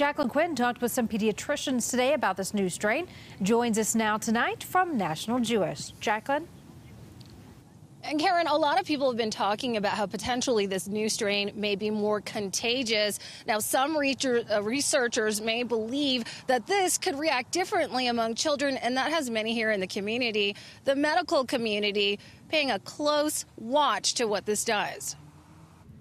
Jacqueline Quinn talked with some pediatricians today about this new strain. Joins us now tonight from National Jewish. Jacqueline? And Karen, a lot of people have been talking about how potentially this new strain may be more contagious. Now, some uh, researchers may believe that this could react differently among children, and that has many here in the community, the medical community, paying a close watch to what this does.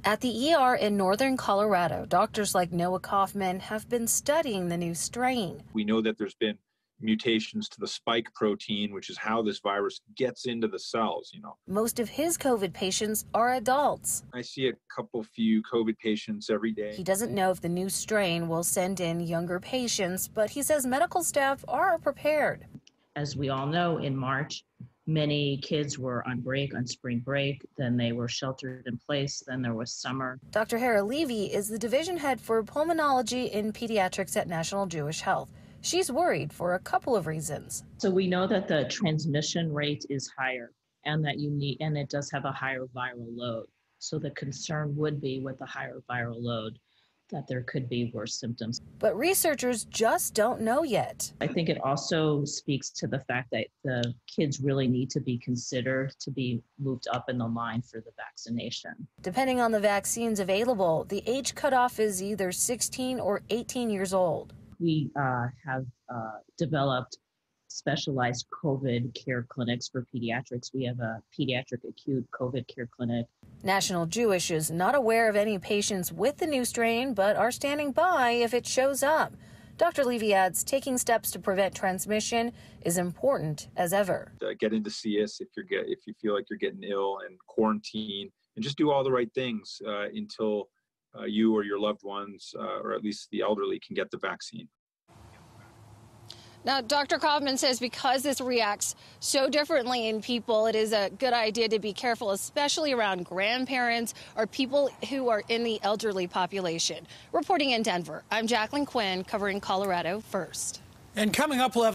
At the ER in northern Colorado, doctors like Noah Kaufman have been studying the new strain. We know that there's been mutations to the spike protein, which is how this virus gets into the cells, you know. Most of his COVID patients are adults. I see a couple few COVID patients every day. He doesn't know if the new strain will send in younger patients, but he says medical staff are prepared. As we all know, in March, many kids were on break, on spring break, then they were sheltered in place, then there was summer. Dr. Hara Levy is the division head for pulmonology in pediatrics at National Jewish Health. She's worried for a couple of reasons. So we know that the transmission rate is higher and that you need and it does have a higher viral load. So the concern would be with the higher viral load that there could be worse symptoms. But researchers just don't know yet. I think it also speaks to the fact that the kids really need to be considered to be moved up in the line for the vaccination. Depending on the vaccines available, the age cutoff is either 16 or 18 years old we uh, have uh, developed specialized COVID care clinics for pediatrics. We have a pediatric acute COVID care clinic. National Jewish is not aware of any patients with the new strain, but are standing by if it shows up. Dr. Levy adds taking steps to prevent transmission is important as ever. Uh, get in to see us if you're get, if you feel like you're getting ill and quarantine and just do all the right things uh, until uh, you or your loved ones, uh, or at least the elderly, can get the vaccine. Now, Dr. Kaufman says because this reacts so differently in people, it is a good idea to be careful, especially around grandparents or people who are in the elderly population. Reporting in Denver, I'm Jacqueline Quinn, covering Colorado First. And coming up, we'll have